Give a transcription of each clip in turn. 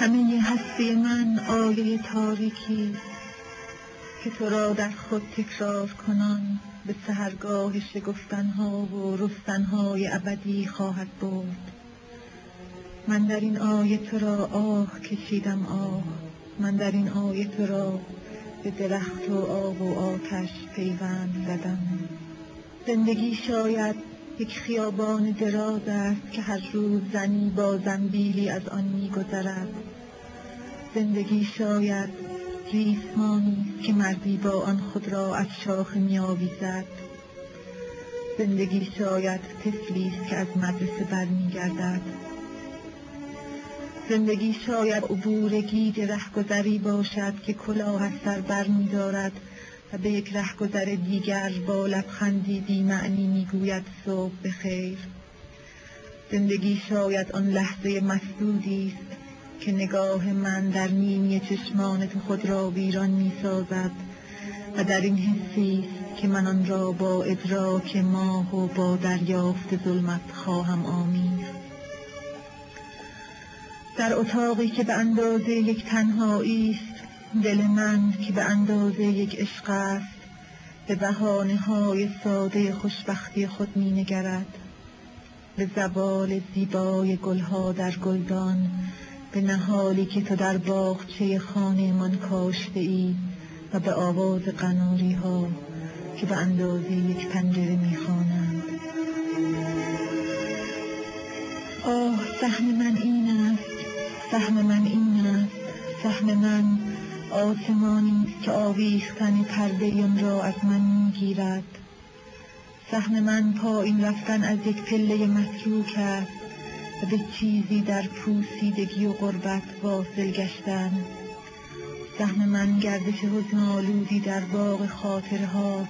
تمامی هستی من آیه تاریکی که تو را در خود تکرار کنان به سهرگاه شگفتنها و رستنهای ابدی خواهد برد. من در این آیه تو را آه کشیدم آه من در این آیه تو را به درخت و آب و آتش پیوند زدم. زندگی شاید یک خیابان دراز است که هر روز زنی با زنبیلی از آن میگذرد. زندگی شاید ریسمانی که مردی با آن خود را از شاخ میآویزد. زندگی شاید طفلی است که از مدرسه برمیگردد. زندگی شاید عبور گیج رهگذری باشد که کلاه از سر برمیدارد. و به یک رهگذر دیگر با لبخندی بی معنی می‌گوید صبح بخیر. زندگی شاید آن لحظه مسدودی است که نگاه من در نیمی چشمان تو خود را ویران می‌سازد و در این حسی که من آن را با ادراک ماه و با دریافت ظلمت خواهم آمیخت در اتاقی که به اندازه یک تنهایی است دل من که به اندازه یک عشق است به بهانه های ساده خوشبختی خود می نگرد به زوال زیبای گلها در گلدان به نهالی که تو در باغچه خانه من کاشته ای و به آواز قناری ها که به اندازه یک پنجره می خوانند. آه سهم من این است سهم من این است سهم من آسمانی که آویختن پرده را از من می‌گیرد. سهم من پایین رفتن از یک پله متروک است و به چیزی در پوسیدگی و غربت واصل گشتن. سهم من گردش حزن آلودی در باغ خاطرها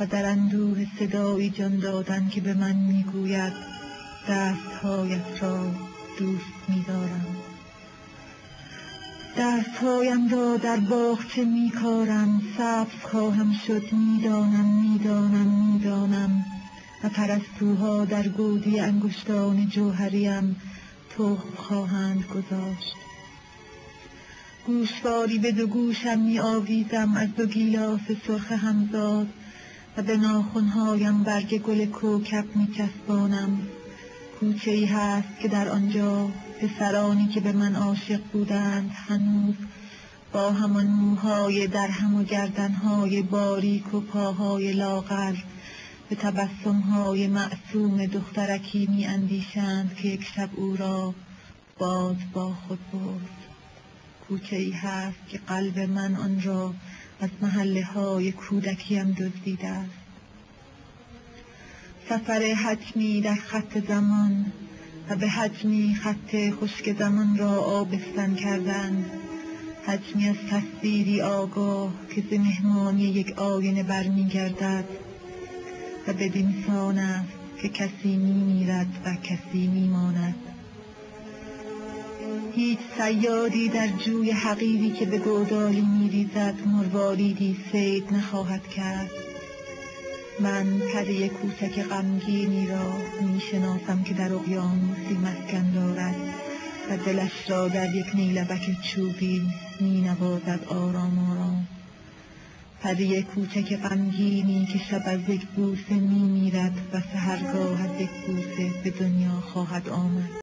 و در اندوه صدایی جان دادن که به من می‌گوید دستهایت را دوست میدارم. دستهایم را در باغچه میکارم؟ سبز خواهم شد می‌دانم می‌دانم می‌دانم. و پرستوها در گودی انگشتان جوهریم تخم خواهند گذاشت. گوشواری به دو گوشم می آویزم از دو گیلاس سرخ همزاد. و به ناخونهایم برگ گل کوکب می چسبانم کوچه هست که در آنجا پسرانی که به من عاشق بودند هنوز با همان موهای در هم و گردنهای باریک و پاهای لاغر به تبسمهای معصوم دخترکی می اندیشند که یک شب او را باز با خود برد. کوچه ای هست که قلب من آن را از محله های کودکیم دزدیده است. سفر حتمی در خط زمان و به حجمی خط خشک زمان را آبستن کردن. حجمی از تصویری آگاه که ز مهمانی یک آینه برمیگردد و بدین سان است که کسی میمیرد و کسی میماند. هیچ سیادی در جوی حقیری که به گودالی میریزد مرواریدی سید نخواهد کرد. من پری کوچک غمگینی را می‌شناسم که در اقیانوسی مسکن دارد و دلش را در یک نیلبک چوبی می نوازد آرام. آرام پری کوچک غمگینی که شب از یک بوسه می میرد و سهرگاه از یک بوسه به دنیا خواهد آمد.